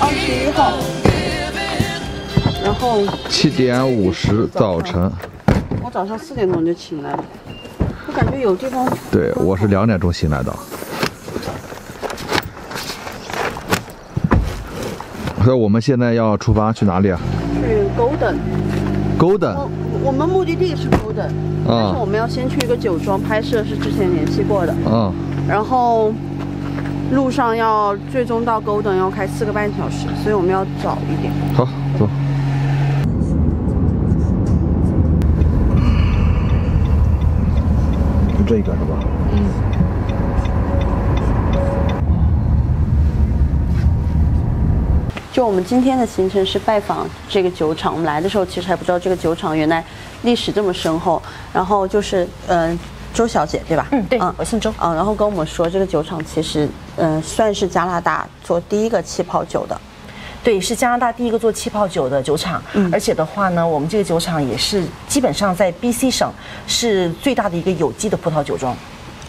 二十一号，然后七点五十早晨，我早上四点钟就醒来了，我感觉有地方对我是两点钟醒来的。所以我们现在要出发去哪里啊去 Golden。？Golden 我我们目的地是 Golden，但是我们要先去一个酒庄拍摄，是之前联系过的。嗯，然后路上要最终到 Golden 要开四个半小时，所以我们要早一点。好，走。就这个是吧？嗯就我们今天的行程是拜访这个酒厂。我们来的时候其实还不知道这个酒厂原来历史这么深厚。然后就是嗯、呃周小姐对吧？嗯，对，我姓周。嗯，然后跟我们说这个酒厂其实嗯、呃算是加拿大做第一个气泡酒的。对，是加拿大第一个做气泡酒的酒厂，而且的话呢，我们这个酒厂也是基本上在 BC 省是最大的一个有机的葡萄酒庄。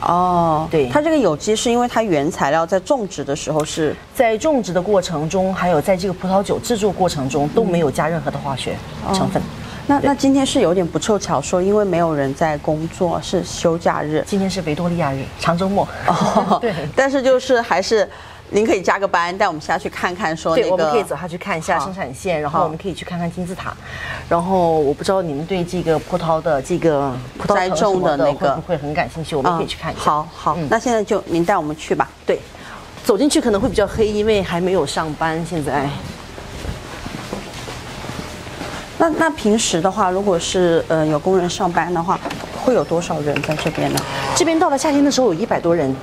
哦，对它这个有机是因为它原材料在种植的时候是在种植的过程中，还有在这个葡萄酒制作过程中都没有加任何的化学成分。那那今天是有点不凑巧，说因为没有人在工作，是休假日。今天是维多利亚日，长周末。哦 对。但是就是还是您可以加个班，带我们下去看看，说那对，个我们可以走下去看一下生产线，然后我们可以去看看金字塔。然后我不知道你们对这个葡萄的这个葡萄栽种的那个会很感兴趣？我们可以去看一下。好好，嗯那现在就您带我们去吧。对，走进去可能会比较黑，因为还没有上班。现在那那平时的话，如果是呃有工人上班的话，会有多少人在这边呢？这边到了夏天的时候有一百多人，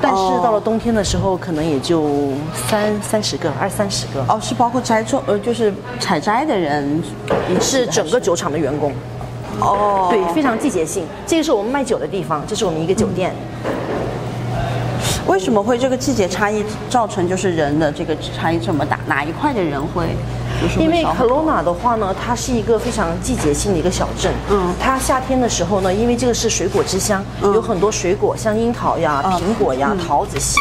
但是哦到了冬天的时候可能也就三三十个、二三十个。哦，是包括摘种呃，就是采摘的人也是整个酒厂的员工，哦，对，非常季节性。这个是我们卖酒的地方，这是我们一个酒店。为什么会这个季节差异造成就是人的这个差异这么大？哪一块的人会因为少 Kelowna 的话呢，它是一个非常季节性的一个小镇。嗯嗯，它夏天的时候呢，因为这个是水果之乡，有很多水果，像樱桃呀、嗯苹果呀、桃子、杏。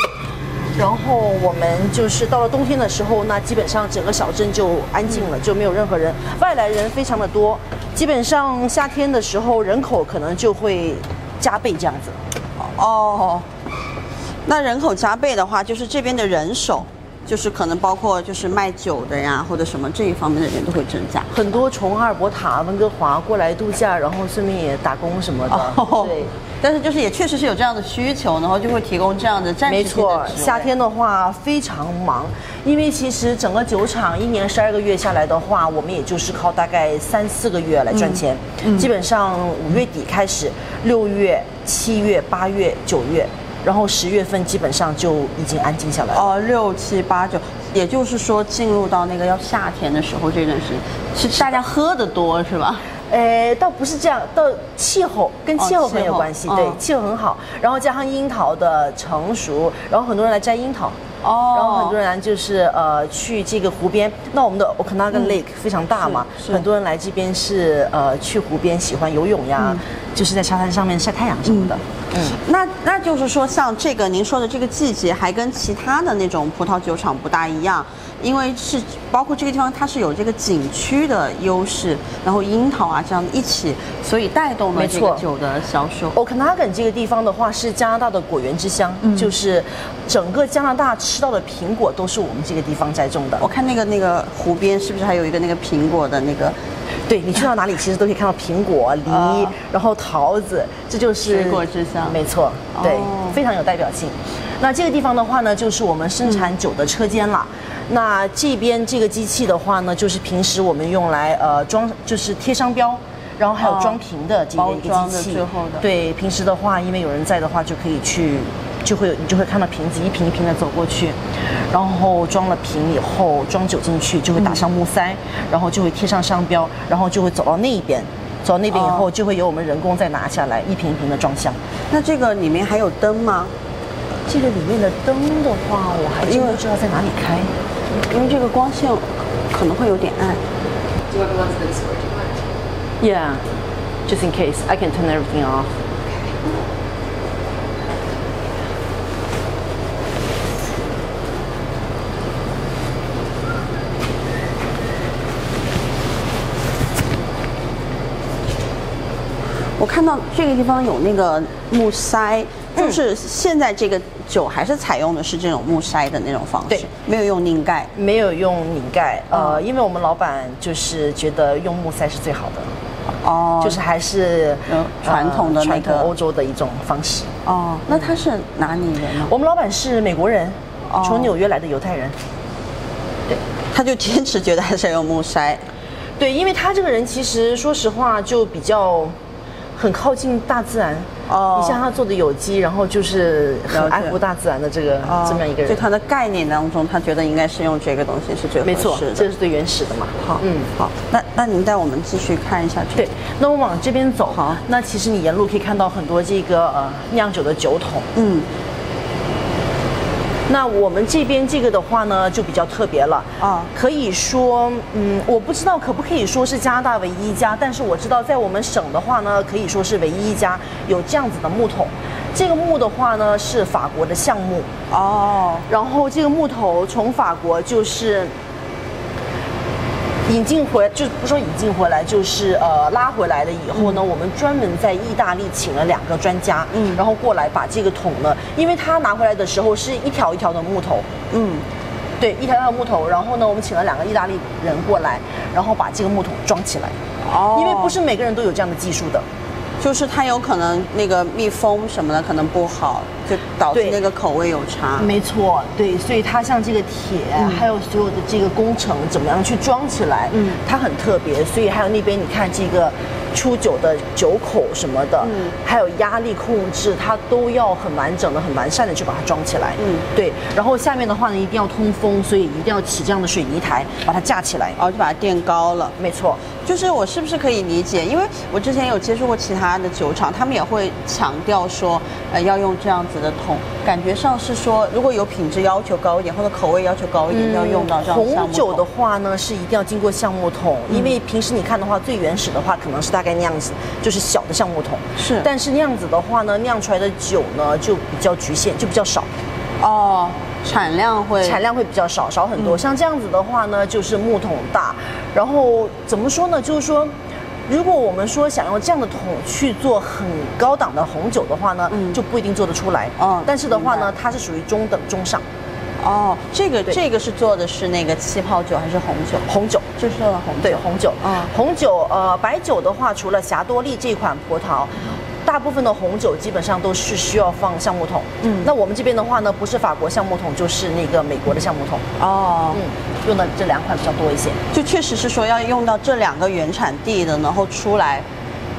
然后我们就是到了冬天的时候，那基本上整个小镇就安静了，就没有任何人，外来人非常的多。基本上夏天的时候，人口可能就会加倍这样子。哦，那人口加倍的话，就是这边的人手，就是可能包括就是卖酒的呀，或者什么这一方面的人都会增加。很多从阿尔伯塔、温哥华过来度假，然后顺便也打工什么的。哦对。但是就是也确实是有这样的需求，然后就会提供这样的暂时没错，夏天的话非常忙，因为其实整个酒厂一年十二个月下来的话，我们也就是靠大概三四个月来赚钱。嗯基本上五月底开始，六月、七月、八月、九月，然后十月份基本上就已经安静下来了。哦，六七八九，也就是说进入到那个要夏天的时候这段时间，是大家喝的多是吧？呃，倒不是这样，到气候跟气候很有关系，对嗯，气候很好，然后加上樱桃的成熟，然后很多人来摘樱桃。哦然后很多人就是呃去这个湖边，那我们的 Okanagan Lake 非常大嘛，很多人来这边是呃去湖边喜欢游泳呀，就是在沙滩上面晒太阳什么的。嗯，那那就是说，像这个您说的这个季节，还跟其他的那种葡萄酒厂不大一样，因为是包括这个地方它是有这个景区的优势，然后樱桃啊这样一起，所以带动了这个酒的销售。Okanagan 这个地方的话是加拿大的果园之乡，就是整个加拿大吃到的苹果都是我们这个地方栽种的。我看那个那个湖边是不是还有一个那个苹果的那个对你去到哪里，其实都可以看到苹果、梨，啊然后桃子，这就是水果之乡没错，对，哦非常有代表性。那这个地方的话呢，就是我们生产酒的车间了。那这边这个机器的话呢，就是平时我们用来呃装，就是贴商标。然后还有哦装瓶的这个一个机器，的最后的对，平时的话，因为有人在的话，就可以去，就会有你就会看到瓶子一瓶一瓶的走过去，然后装了瓶以后装酒进去，就会打上木塞，然后就会贴上商标，然后就会走到那一边，走到那边以后，哦就会由我们人工再拿下来，一瓶一瓶的装箱。那这个里面还有灯吗？这个里面的灯的话，我还因为不知道在哪里开，因为这个光线可能会有点暗。Yeah, just in case I can turn everything off. 我看到这个地方有那个木塞，就是现在这个酒还是采用的是这种木塞的那种方式对，没有用拧盖。没有用拧盖，呃，嗯因为我们老板就是觉得用木塞是最好的，哦，就是还是嗯传统的那传统个欧洲的一种方式。哦，那他是哪里人呢？我们老板是美国人哦，从纽约来的犹太人。对他就坚持觉得还是要用木塞。对，因为他这个人其实说实话就比较很靠近大自然。哦。你像他做的有机，然后就是很爱护大自然的这个这么样一个人。就他的概念当中，他觉得应该是用这个东西是最合没错适，这是最原始的嘛。好，嗯。嗯，好，那那您带我们继续看一下这对。，那我往这边走，哈那其实你沿路可以看到很多这个呃酿酒的酒桶。嗯，那我们这边这个的话呢，就比较特别了。啊。可以说，嗯，我不知道可不可以说是加拿大唯一一家，但是我知道在我们省的话呢，可以说是唯一一家有这样子的木桶。这个木的话呢，是法国的橡木，哦，然后这个木头从法国就是引进回，就不说引进回来，就是呃拉回来了以后呢，我们专门在意大利请了两个专家，嗯。然后过来把这个桶呢，因为他拿回来的时候是一条一条的木头，嗯，对，一条条的木头，然后呢，我们请了两个意大利人过来，然后把这个木桶装起来，哦。因为不是每个人都有这样的技术的。就是他有可能那个密封什么的可能不好，就导致那个口味有差。没错，对，所以它像这个铁，还有所有的这个工程怎么样去装起来，嗯它很特别。所以还有那边你看这个出酒的酒口什么的，嗯还有压力控制，它都要很完整的、很完善的去把它装起来。嗯对。然后下面的话呢，一定要通风，所以一定要起这样的水泥台把它架起来。然后就把它垫高了。没错，就是我是不是可以理解？因为我之前有接触过其他的酒厂，他们也会强调说，呃，要用这样子的桶，感觉上是说，如果有品质要求高一点，或者口味要求高一点，就要用到这样的橡木红酒的。话呢，是一定要经过橡木桶，因为平时你看的话，最原始的话可能是大概那样子，就是小的橡木桶。是但是那样子的话呢，酿出来的酒呢就比较局限，就比较少，哦，产量会产量会比较少，少很嗯多。像这样子的话呢，就是木桶大，然后怎么说呢？就是说。如果我们说想用这样的桶去做很高档的红酒的话呢，嗯就不一定做得出来。哦但是的话，呢它是属于中等中上哦，这个对这个是做的是那个气泡酒还是红酒？红酒。就是做的红酒。对红酒，嗯红酒呃白酒的话，除了霞多丽这款葡萄。大部分的红酒基本上都是需要放橡木桶，嗯。那我们这边的话呢，不是法国橡木桶，就是那个美国的橡木桶，哦。嗯，，用的这两款比较多一些。就确实是说要用到这两个原产地的，然后出来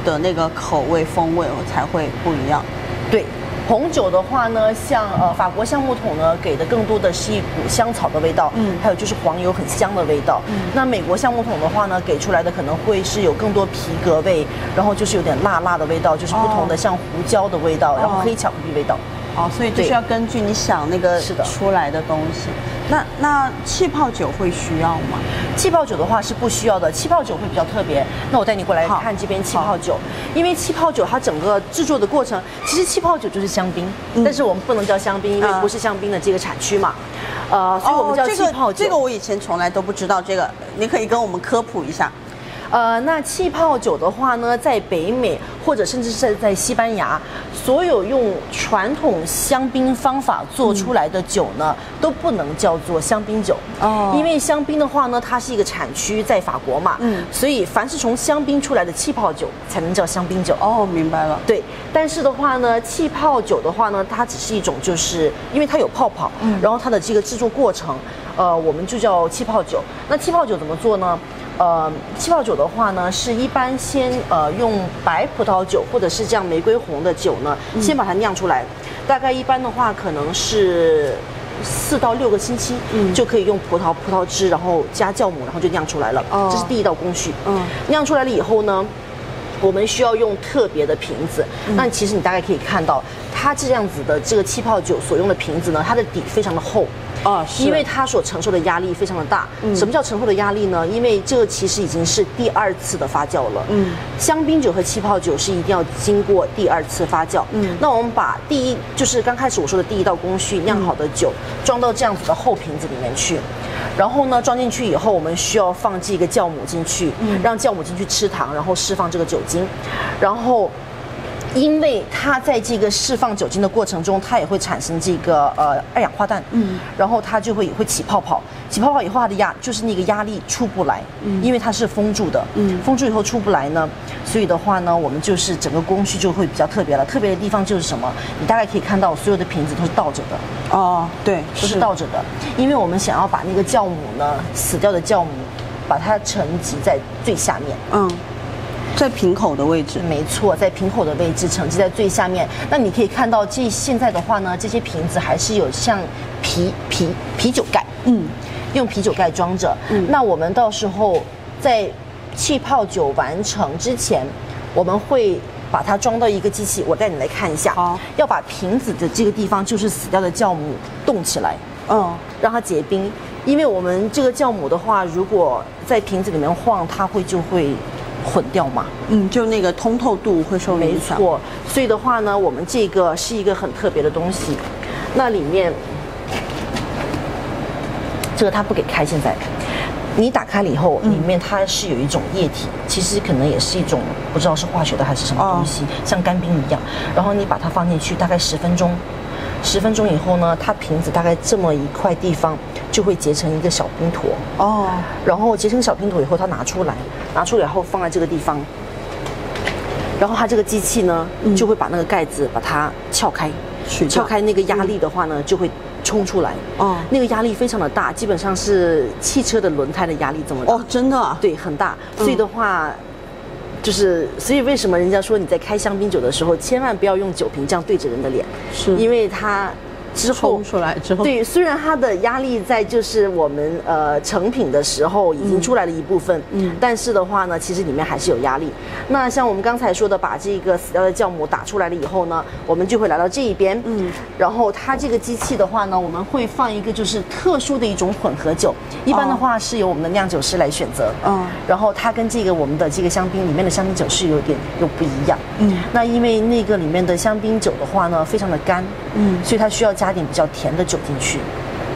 的那个口味风味才会不一样。对，红酒的话呢，像呃法国橡木桶呢，给的更多的是一股香草的味道，还有就是黄油很香的味道。嗯，那美国橡木桶的话呢，给出来的可能会是有更多皮革味，然后就是有点辣辣的味道，就是不同的哦像胡椒的味道，然后哦黑巧克力味道。哦，所以就是要根据你想那个是的出来的东西。那那气泡酒会需要吗？气泡酒的话是不需要的，气泡酒会比较特别。那我带你过来看这边气泡酒，因为气泡酒它整个制作的过程，其实气泡酒就是香槟，但是我们不能叫香槟，因为啊不是香槟的这个产区嘛。呃，所以我们叫哦这个气泡酒。这个我以前从来都不知道，这个你可以跟我们科普一下。呃，那气泡酒的话呢，在北美或者甚至是在西班牙，所有用传统香槟方法做出来的酒呢，都不能叫做香槟酒。哦因为香槟的话呢，它是一个产区在法国嘛，嗯所以凡是从香槟出来的气泡酒才能叫香槟酒。哦，明白了。对，但是的话呢，气泡酒的话呢，它只是一种，就是因为它有泡泡，然后它的这个制作过程，呃，我们就叫气泡酒。那气泡酒怎么做呢？呃，气泡酒的话呢，是一般先呃用白葡萄酒或者是这样玫瑰红的酒呢，先把它酿出来，大概一般的话可能是。四到六个星期，嗯就可以用葡萄葡萄汁，然后加酵母，然后就酿出来了。哦这是第一道工序。嗯酿出来了以后呢，我们需要用特别的瓶子。那其实你大概可以看到，它这样子的这个气泡酒所用的瓶子呢，它的底非常的厚。哦，是因为它所承受的压力非常的大。什么叫承受的压力呢？因为这个其实已经是第二次的发酵了。嗯，香槟酒和气泡酒是一定要经过第二次发酵。嗯那我们把第一就是刚开始我说的第一道工序酿好的酒装到这样子的厚瓶子里面去。然后呢，装进去以后，我们需要放这个酵母进去，让酵母进去吃糖，然后释放这个酒精，然后因为它在这个释放酒精的过程中，它也会产生这个呃二氧化碳，嗯，然后它就会会起泡泡，起泡泡以后它的压就是那个压力出不来，嗯，因为它是封住的，嗯，封住以后出不来呢，所以的话呢，我们就是整个工序就会比较特别了。特别的地方就是什么？你大概可以看到所有的瓶子都是倒着的，哦，对，都是。倒着的，因为我们想要把那个酵母呢，死掉的酵母，把它沉积在最下面。嗯，在瓶口的位置，没错，在瓶口的位置沉积在最下面。那你可以看到，这现在的话呢，这些瓶子还是有像啤啤啤酒盖，嗯，用啤酒盖装着。嗯那我们到时候在气泡酒完成之前，我们会把它装到一个机器，我带你来看一下。好要把瓶子的这个地方，就是死掉的酵母冻起来。嗯，让它结冰，因为我们这个酵母的话，如果在瓶子里面晃，它会就会混掉嘛。嗯，就那个通透度会受没影响。错，所以的话呢，我们这个是一个很特别的东西。那里面，这个它不给开，现在。你打开了以后，里面它是有一种液体，其实可能也是一种不知道是化学的还是什么东西，像干冰一样。然后你把它放进去，大概十分钟，十分钟以后呢，它瓶子大概这么一块地方就会结成一个小冰坨。哦，然后结成小冰坨以后，它拿出来，拿出来以后放在这个地方，然后它这个机器呢，就会把那个盖子把它撬开，撬开那个压力的话呢，就会冲出来。哦那个压力非常的大，基本上是汽车的轮胎的压力这么大。哦，真的啊，对，很大。所以的话。就是，所以为什么人家说你在开香槟酒的时候，千万不要用酒瓶这样对着人的脸，是因为它之后冲出来之后，对，虽然它的压力在就是我们呃成品的时候已经出来了一部分，嗯，但是的话呢，其实里面还是有压力。那像我们刚才说的，把这个死掉的酵母打出来了以后呢，我们就会来到这一边，嗯，然后它这个机器的话呢，我们会放一个就是特殊的一种混合酒，一般的话是由我们的酿酒师来选择，嗯然后它跟这个我们的这个香槟里面的香槟酒是有点又不一样，嗯，那因为那个里面的香槟酒的话呢，非常的干，嗯，所以它需要加点比较甜的酒进去，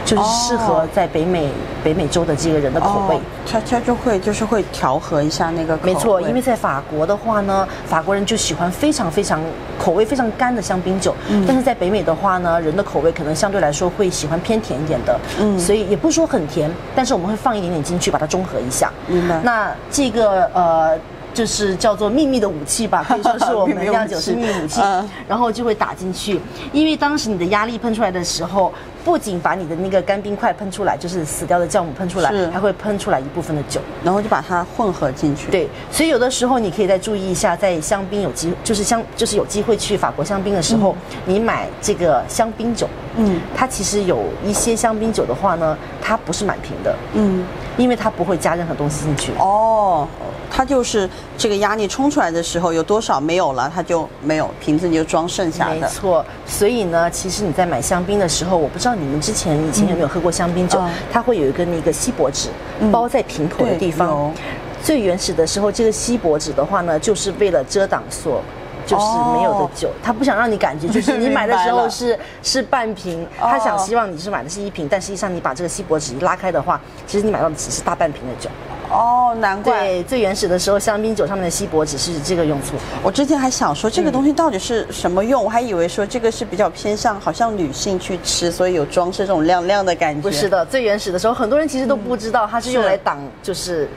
就是适合在北美、北美洲的这个人的口味。哦，它它就会就是会调和一下那个口味。没错，因为在法国的话呢，法国人就喜欢非常非常口味非常干的香槟酒，嗯但是在北美的话呢，人的口味可能相对来说会喜欢偏甜一点的，嗯，所以也不是说很甜，但是我们会放一点点进去，把它中和一下。明白那这个呃。就是叫做秘密的武器吧，可以说是我们酿酒师秘密武器嗯，然后就会打进去，因为当时你的压力喷出来的时候，不仅把你的那个干冰块喷出来，就是死掉的酵母喷出来，还会喷出来一部分的酒。然后就把它混合进去。，对，所以有的时候你可以再注意一下，在香槟有机就是香就是有机会去法国香槟的时候，你买这个香槟酒，嗯它其实有一些香槟酒的话呢，它不是满瓶的，嗯，因为它不会加任何东西进去。哦，它就是这个压力冲出来的时候有多少没有了，它就没有瓶子你就装剩下的。没错，所以呢，其实你在买香槟的时候，我不知道你们之前以前有没有喝过香槟酒，嗯它会有一个那个锡箔纸包在瓶口的地方。最原始的时候，这个锡箔纸的话呢，就是为了遮挡所。就是没有的酒，他不想让你感觉就是你买的时候是是半瓶，他想希望你是买的是一瓶，但实际上你把这个锡箔纸一拉开的话，其实你买到的只是大半瓶的酒。哦，难怪。对，最原始的时候，香槟酒上面的锡箔纸是这个用处。我之前还想说这个东西到底是什么用，我还以为说这个是比较偏向好像女性去吃，所以有装饰这种亮亮的感觉。不是的，最原始的时候，很多人其实都不知道它是用来挡，就是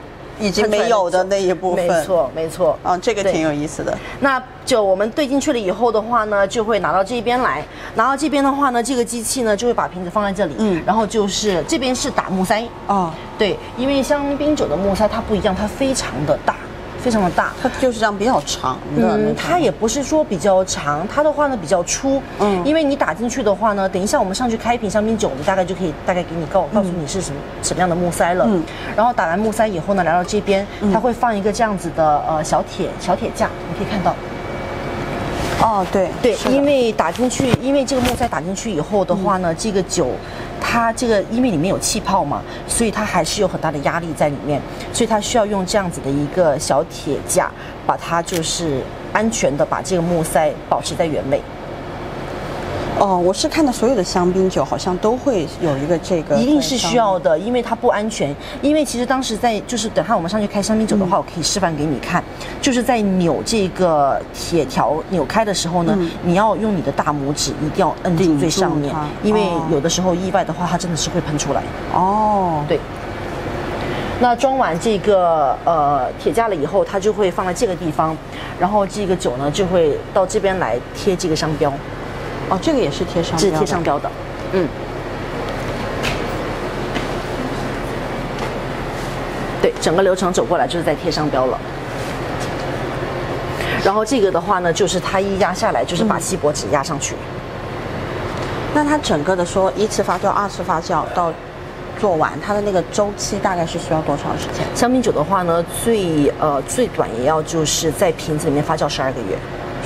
已经没有的那一部分。没。错，没错。啊，这个挺有意思的。那就我们兑进去了以后的话呢，就会拿到这边来。拿到这边的话呢，这个机器呢就会把瓶子放在这里，嗯嗯，然后就是这边是打木塞，哦，对，因为香槟酒的木塞它不一样，它非常的大，非常的大。它就是这样比较长的嗯，它也不是说比较长，它的话呢比较粗。嗯嗯，因为你打进去的话呢，等一下我们上去开一瓶香槟酒，我们大概就可以大概给你告告诉你是什么、什么样的木塞了。嗯嗯，然后打完木塞以后呢，来到这边，它会放一个这样子的呃小铁小铁架，你可以看到。哦，对对因为打进去，因为这个木塞打进去以后的话呢，这个酒，它这个因为里面有气泡嘛，所以它还是有很大的压力在里面，所以它需要用这样子的一个小铁架，把它就是安全的把这个木塞保持在原位。哦，我是看到所有的香槟酒好像都会有一个这个，一定是需要的，因为它不安全。因为其实当时在就是等下我们上去开香槟酒的嗯。话，我可以示范给你看，就是在扭这个铁条扭开的时候呢，你要用你的大拇指一定要摁住最上面，因为哦。有的时候意外的话，它真的是会喷出来。哦，对。那装完这个呃铁架了以后，它就会放在这个地方，然后这个酒呢就会到这边来贴这个商标，哦，这个也是贴上这是标的贴商标的，嗯。对，整个流程走过来就是在贴商标了。然后这个的话呢，就是它一压下来，就是把锡箔纸压上去。那它整个的说一次发酵、二次发酵到做完，它的那个周期大概是需要多长时间？香槟酒的话呢，最呃最短也要就是在瓶子里面发酵十二个月。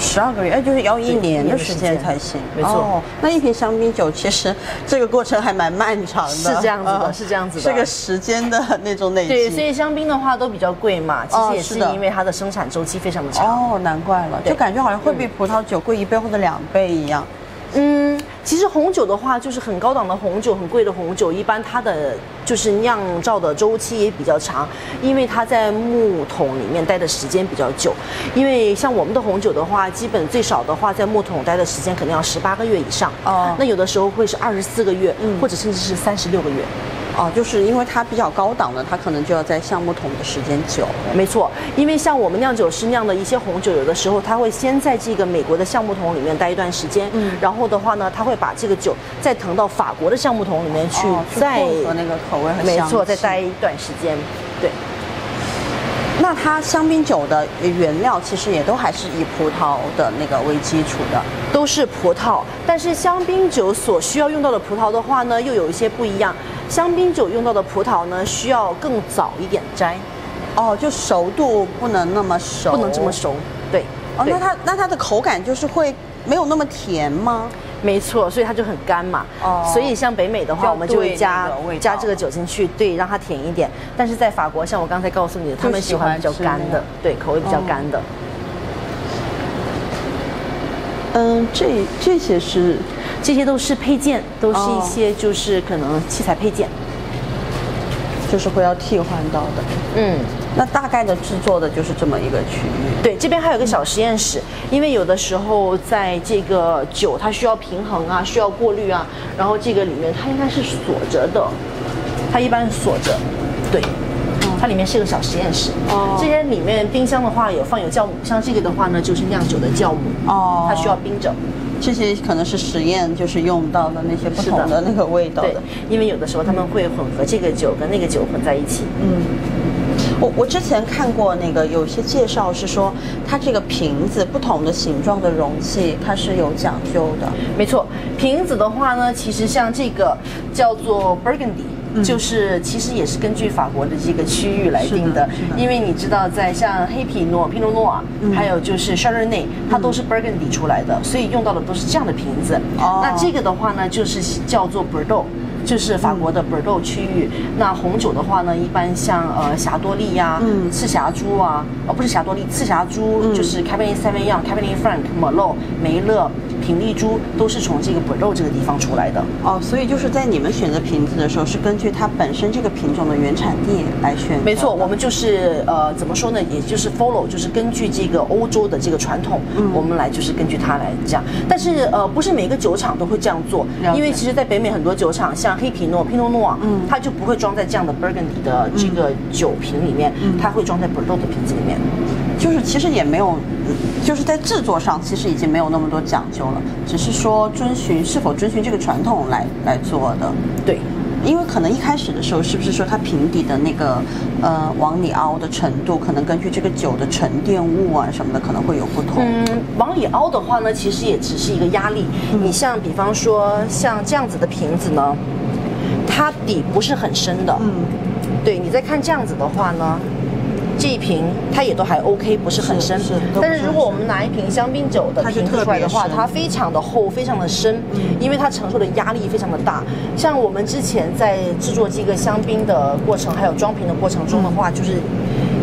十二个月，哎，就是要一年的时间间才行。没错哦那一瓶香槟酒其实这个过程还蛮漫长的。是这样子的嗯是这样子的是个时间的 那种累积。对，所以香槟的话都比较贵嘛，其哦实也是因为它的生产周期非常的长。哦，难怪了，就感觉好像会比葡萄酒贵一倍或者两倍一样。嗯，其实红酒的话，就是很高档的红酒，很贵的红酒，一般它的就是酿造的周期也比较长，因为它在木桶里面待的时间比较久。因为像我们的红酒的话，基本最少的话，在木桶待的时间肯定要十八个月以上。哦那有的时候会是二十四个月，嗯或者甚至是三十六个月。哦，就是因为它比较高档的，它可能就要在橡木桶的时间久。没错，因为像我们酿酒师酿的一些红酒，有的时候它会先在这个美国的橡木桶里面待一段时间，嗯，然后的话呢，他会把这个酒再腾到法国的橡木桶里面去，哦去再混合那个口味和香没错，再待一段时间，对。那它香槟酒的原料其实也都还是以葡萄的那个为基础的。都是葡萄，但是香槟酒所需要用到的葡萄的话呢，又有一些不一样。香槟酒用到的葡萄呢，需要更早一点摘，哦，就熟度不能那么熟，不能这么。熟。对，哦，那它那它的口感就是会没有那么甜吗？没错，所以它就很干嘛。哦所以像北美的话，我们就会加加这个酒精去，对，让它甜一点。但是在法国，像我刚才告诉你的，他们喜欢比较干的对，口味比较哦干的。嗯，这这些是这些都是配件，都是哦一些就是可能器材配件。就是会要替换到的。嗯。那大概的制作的就是这么一个区域。对，这边还有个小实验室，因为有的时候在这个酒它需要平衡啊，需要过滤啊，然后这个里面它应该是锁着的，它一般锁着，对。它里面是个小实验室，哦这些里面冰箱的话有放有酵母，像这个的话呢就是酿酒的酵母，哦它需要冰着，这些可能是实验，就是用到的那些不同的那个味道对的。，因为有的时候他们会混合这个酒跟那个酒混在一起，嗯我我之前看过那个有一些介绍是说，它这个瓶子不同的形状的容器，它是有讲究的。没错，瓶子的话呢，其实像这个叫做 Burgundy，、就是其实也是根据法国的这个区域来定的，因为你知道，在像黑皮诺、皮诺诺啊，还有就是 Chardonnay，它都是 Burgundy 出来的，所以用到的都是这样的瓶子。哦。那这个的话呢，就是叫做 Bordeaux。就是法国的 Bordeaux 区域，那红酒的话呢，一般像呃霞多丽呀、嗯。赤霞珠啊，哦不是霞多丽，赤霞珠、就是 Cabernet Sauvignon、Cabernet Franc、Merlot、梅勒、品丽珠都是从这个 Bordeaux 这个地方出来的。哦，所以就是在你们选择瓶子的时候，是根据它本身这个品种的原产地来选。没错，我们就是呃怎么说呢，也就是 follow，就是根据这个欧洲的这个传统，我们来就是根据它来这样。但是呃不是每个酒厂都会这样做因为其实在北美很多酒厂，像黑皮诺、皮诺诺它就不会装在这样的 Burgundy 的这个酒瓶里面，它会装在 Bordeaux 的瓶子里面。就是其实也没有，嗯就是在制作上其实已经没有那么多讲究了，只是说遵循是否遵循这个传统来来做的。对。因为可能一开始的时候，是不是说它瓶底的那个呃往里凹的程度，可能根据这个酒的沉淀物啊什么的，可能会有不同。嗯，往里凹的话呢，其实也只是一个压力。你像比方说像这样子的瓶子呢，它底不是很深的。嗯，对，你再看这样子的话呢。这一瓶它也都还 OK，不是很深。但是如果我们拿一瓶香槟酒的瓶子出来的话，它非常的厚，非常的深，因为它承受的压力非常的大。像我们之前在制作这个香槟的过程，还有装瓶的过程中的话，就是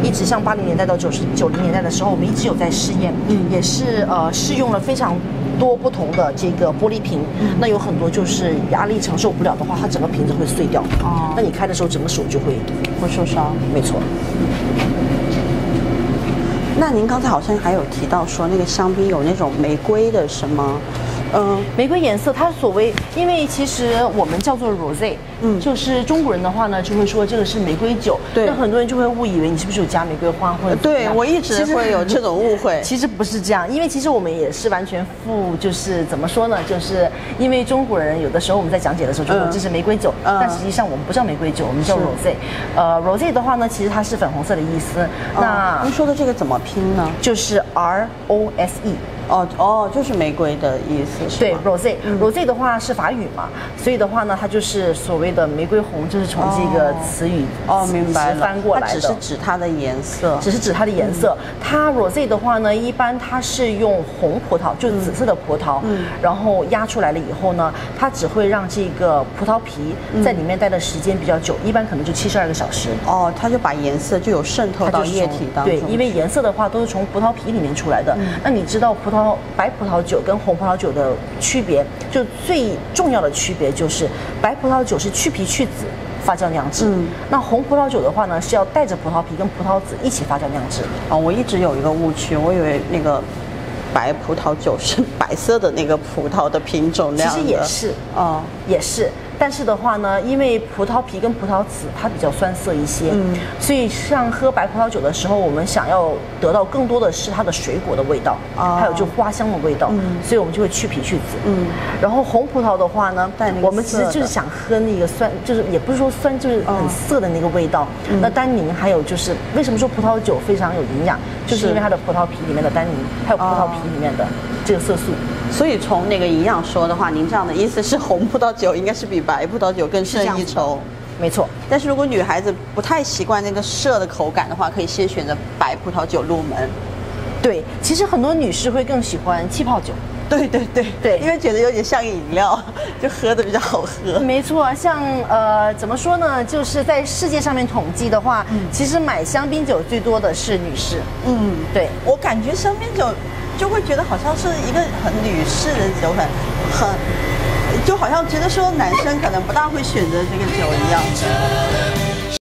一直像八零年代到九十九零年代的时候，我们一直有在试验，嗯，也是呃试用了非常。多不同的这个玻璃瓶，那有很多就是压力承受不了的话，它整个瓶子会碎掉。哦，那你开的时候，整个手就会会受伤。没错。那您刚才好像还有提到说，那个香槟有那种玫瑰的什么？嗯，玫瑰颜色，它所谓，因为其实我们叫做 rose，嗯，就是中国人的话呢，就会说这个是玫瑰酒，对，那很多人就会误以为你是不是有加玫瑰花或者对我一直会有 这种误会，其实不是这样，因为其实我们也是完全负，就是怎么说呢，就是因为中国人有的时候我们在讲解的时候就说这是玫瑰酒，但实际上我们不叫玫瑰酒，我们叫 rose，呃，rose 的话呢，其实它是粉红色的意思，那您说的这个怎么拼呢？就是 R O S E。哦哦，就是玫瑰的意思，是对，rose，rose 的话是法语嘛，所以的话呢，它就是所谓的玫瑰红，就是从这个词语哦，明白翻过来的，只是指它的颜色，只是指它的颜色。它 rose 的话呢，一般它是用红葡萄，就是紫色的葡萄，嗯，然后压出来了以后呢，它只会让这个葡萄皮在里面待的时间比较久，一般可能就七十二个小时。哦，它就把颜色就有渗透到液体当中，对，因为颜色的话都是从葡萄皮里面出来的。那你知道葡葡萄白葡萄酒跟红葡萄酒的区别，就最重要的区别就是白葡萄酒是去皮去籽发酵酿制，嗯，那红葡萄酒的话呢是要带着葡萄皮跟葡萄籽一起发酵酿制。啊，我一直有一个误区，我以为那个白葡萄酒是白色的那个葡萄的品种酿的，其实也是，哦，也是。但是的话呢，因为葡萄皮跟葡萄籽它比较酸涩一些，嗯，所以像喝白葡萄酒的时候，我们想要得到更多的是它的水果的味道，啊，还有就花香的味道，嗯，所以我们就会去皮去籽，嗯，然后红葡萄的话呢，我们其实就是想喝那个酸，就是也不是说酸，就是很涩的那个味道。那单宁还有就是为什么说葡萄酒非常有营养，就是。因为它的葡萄皮里面的单宁，还有葡萄皮里面的这个色素。所以从那个营养说的话，您这样的意思是红葡萄酒应该是比白葡萄酒更胜一筹，没错。但是如果女孩子不太习惯那个涩的口感的话，可以先选择白葡萄酒入门。对，其实很多女士会更喜欢气泡酒。对对对对，因为觉得有点像饮料，就喝的比较好喝。没错，像呃怎么说呢？就是在世界上面统计的话，其实买香槟酒最多的是女士。嗯，对我感觉香槟酒。就会觉得好像是一个很女士的酒，很很，就好像觉得说男生可能不大会选择这个酒一样。